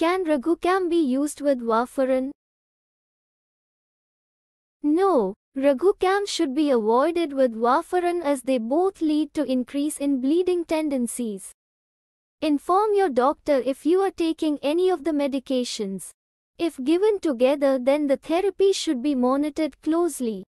Can Raghucam be used with warfarin? No, Raghucam should be avoided with warfarin as they both lead to increase in bleeding tendencies. Inform your doctor if you are taking any of the medications. If given together then the therapy should be monitored closely.